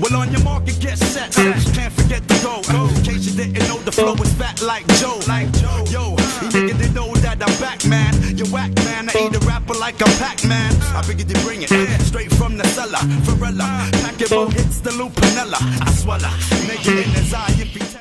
well on your market, get set. Can't forget to go. In case you didn't know, the flow is fat like Joe. Like Joe. Yo, you didn't know that I'm back, man. You're whack, man. I eat a rapper like I'm Pac-Man. I figured they bring it straight from the cellar. Varela, pack it hits the Lupinella. I swallow, nigga in his eye.